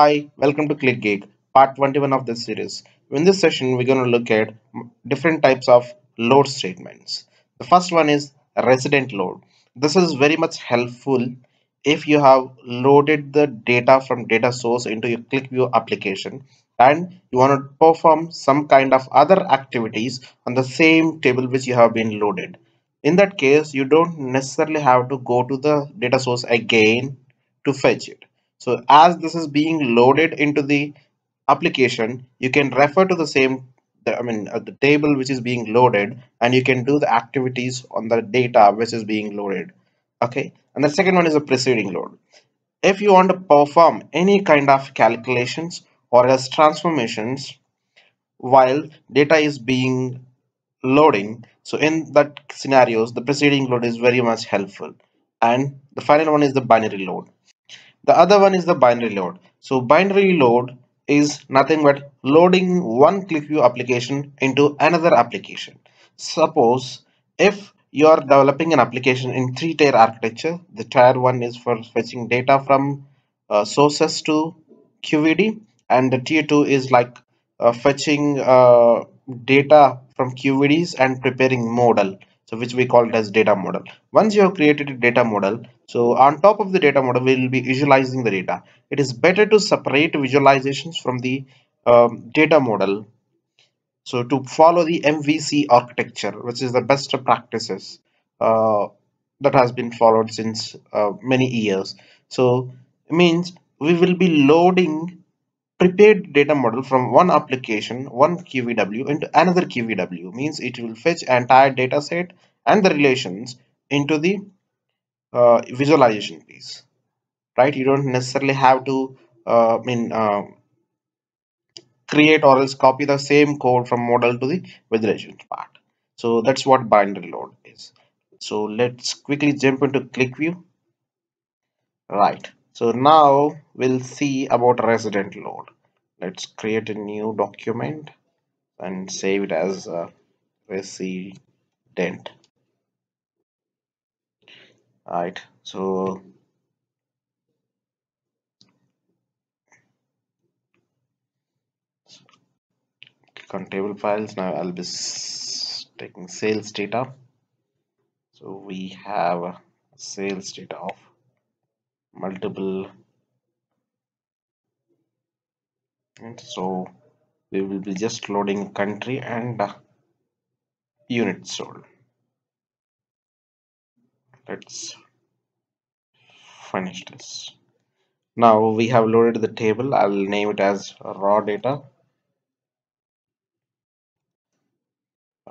Hi, welcome to QlikGeek, part 21 of this series. In this session, we're going to look at different types of load statements. The first one is resident load. This is very much helpful if you have loaded the data from data source into your QlikView application and you want to perform some kind of other activities on the same table which you have been loaded. In that case, you don't necessarily have to go to the data source again to fetch it so as this is being loaded into the application, you can refer to the same, I mean, uh, the table which is being loaded and you can do the activities on the data which is being loaded. Okay. And the second one is a preceding load. If you want to perform any kind of calculations or as transformations while data is being loading, so in that scenarios, the preceding load is very much helpful. And the final one is the binary load. The other one is the binary load. So binary load is nothing but loading one QlikView application into another application. Suppose if you are developing an application in three-tier architecture, the tier one is for fetching data from uh, sources to QVD and the tier two is like uh, fetching uh, data from QVDs and preparing model so which we call it as data model once you have created a data model so on top of the data model we will be visualizing the data. It is better to separate visualizations from the um, data model. So to follow the MVC architecture which is the best practices uh, that has been followed since uh, many years. So it means we will be loading prepared data model from one application, one QVW into another QVW means it will fetch entire data set and the relations into the uh, visualization piece, right? You don't necessarily have to, uh, I mean, uh, create or else copy the same code from model to the visualization part. So that's what binary load is. So let's quickly jump into QlikView. Right. So now we'll see about resident load. Let's create a new document and save it as a resident. Right. So click on table files. Now I'll be taking sales data. So we have sales data of multiple and so we will be just loading country and uh, unit sold let's finish this. Now we have loaded the table. I'll name it as raw data.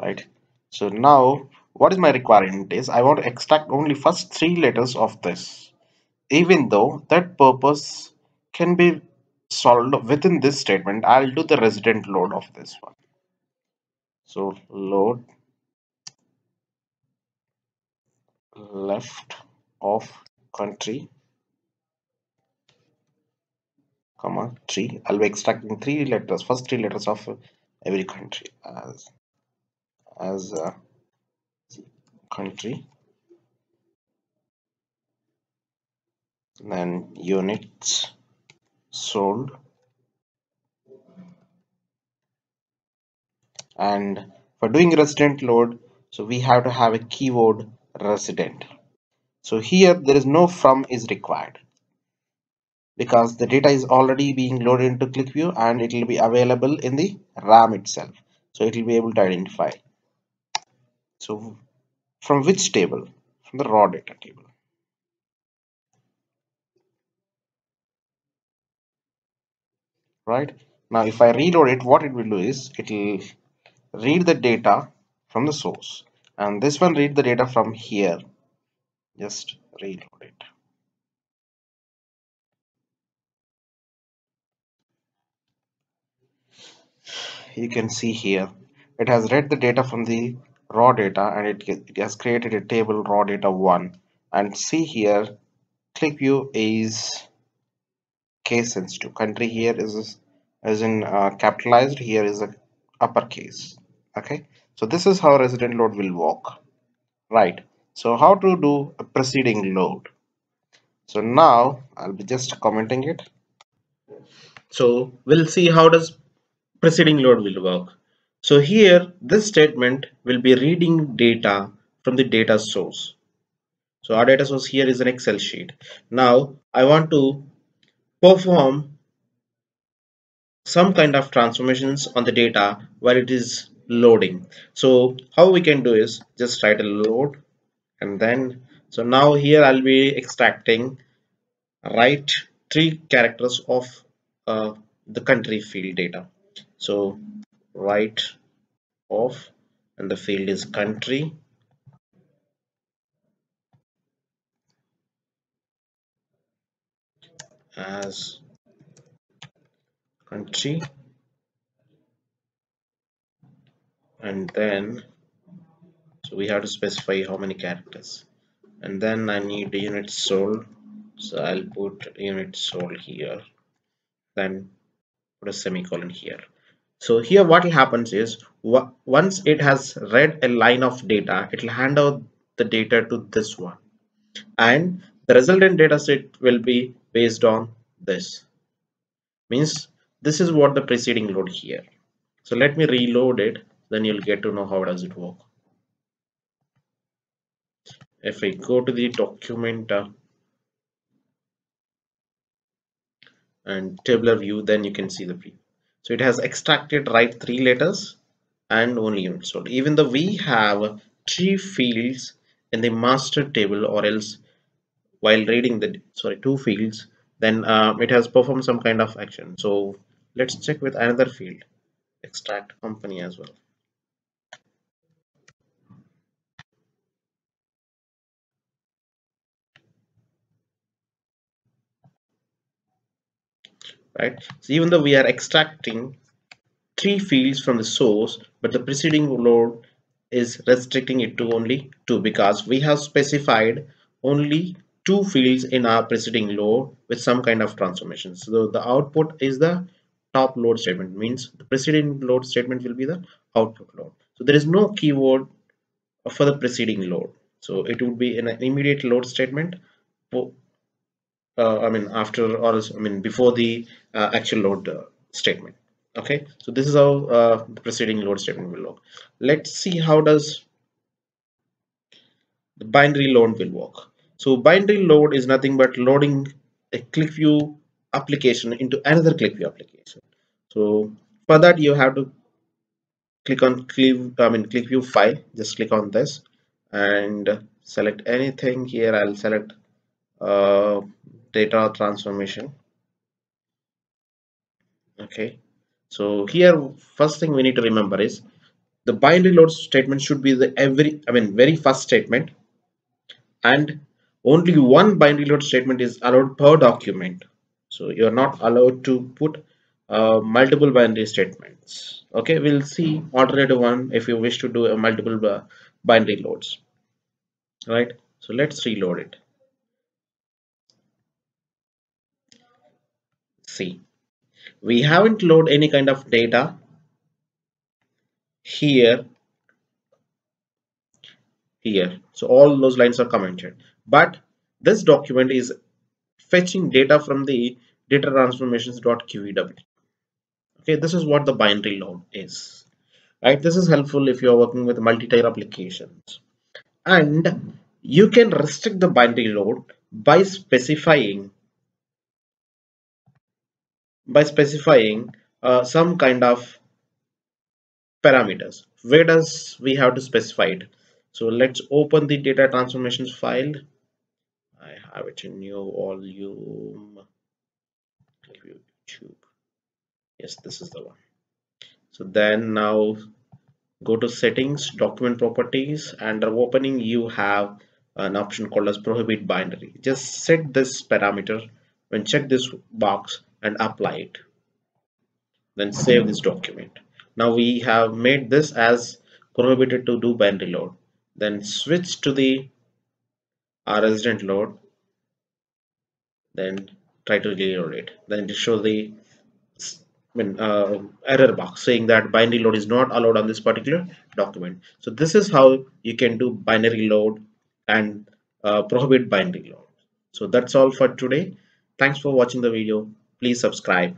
Right. So now what is my requirement is I want to extract only first three letters of this even though that purpose can be solved within this statement. I'll do the resident load of this one. So load left of country comma 3 I'll be extracting three letters first three letters of every country as as a country. Then units sold. And for doing resident load so we have to have a keyword resident. So here there is no from is required. Because the data is already being loaded into QlikView and it will be available in the RAM itself. So it will be able to identify. So from which table? From the raw data table. Right? Now if I reload it what it will do is it will read the data from the source and this one read the data from here. Just reload it. You can see here. It has read the data from the raw data and it, it has created a table raw data 1 and see here QlikView is case sensitive. Country here is is in uh, capitalized. Here is a uppercase okay so this is how resident load will work right so how to do a preceding load so now I'll be just commenting it So we'll see how does preceding load will work. So here this statement will be reading data from the data source. So our data source here is an Excel sheet. Now I want to perform some kind of transformations on the data while it is loading. So how we can do is just right a load and then so now here I'll be extracting right three characters of uh, the country field data. So write of and the field is country. As country and then so we have to specify how many characters. And then I need the unit sold so I'll put unit sold here then put a semicolon here. So here what happens is once it has read a line of data it will hand out the data to this one. And the resultant data set will be based on this. Means this is what the preceding load here. So let me reload it then you'll get to know how does it work. If I go to the document uh, and tabular view then you can see the preview so it has extracted right three letters and only sold even though we have three fields in the master table or else while reading the sorry two fields then uh, it has performed some kind of action. So let's check with another field extract company as well right? So even though we are extracting three fields from the source but the preceding load is restricting it to only two because we have specified only two fields in our preceding load with some kind of transformation. So the output is the top load statement means the preceding load statement will be the output load. So there is no keyword for the preceding load. So it would be an immediate load statement uh, I mean after or I mean before the uh, actual load uh, statement. Okay? So this is how uh, the preceding load statement will look let's see how does the binary load will work. So binary load is nothing but loading a QlikView application into another QlikView application. So for that you have to click on click I mean QlikView file. Just click on this and select anything here. I'll select uh, data transformation. Okay. So here first thing we need to remember is the binary load statement should be the every i mean very first statement. And only one binary load statement is allowed per document. So you're not allowed to put uh, multiple binary statements. Okay. We'll see alternative one if you wish to do a multiple uh, binary loads. Right? So let's reload it see. We haven't loaded any kind of data here. Here. So all those lines are commented. But this document is fetching data from the data transformations.qvw okay this is what the binary load is. Right? This is helpful if you are working with multi-tier applications. And you can restrict the binary load by specifying by specifying uh, some kind of parameters. Where does we have to specify it? So let's open the data transformations file. I have it in new volume. YouTube. Yes this is the one. So then now go to settings document properties and opening you have an option called as prohibit binary. Just set this parameter. When check this box and apply it. Then save this document. Now we have made this as prohibited to do binary load. Then switch to the our resident load. Then try to reload it. Then to show the uh, error box saying that binary load is not allowed on this particular document. So this is how you can do binary load and uh, prohibit binary load. So that's all for today. Thanks for watching the video please subscribe